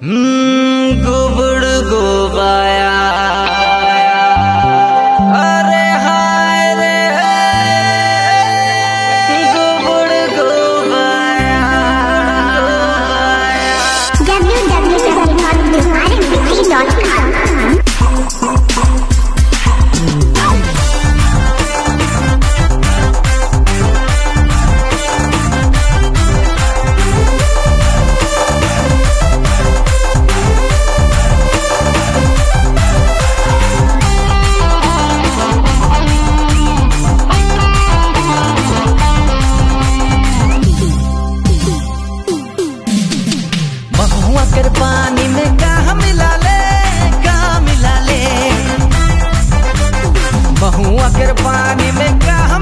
Hmm, महुआ पानी में कहा मिला ले कहा मिला ले। महुआ कर पानी में कहा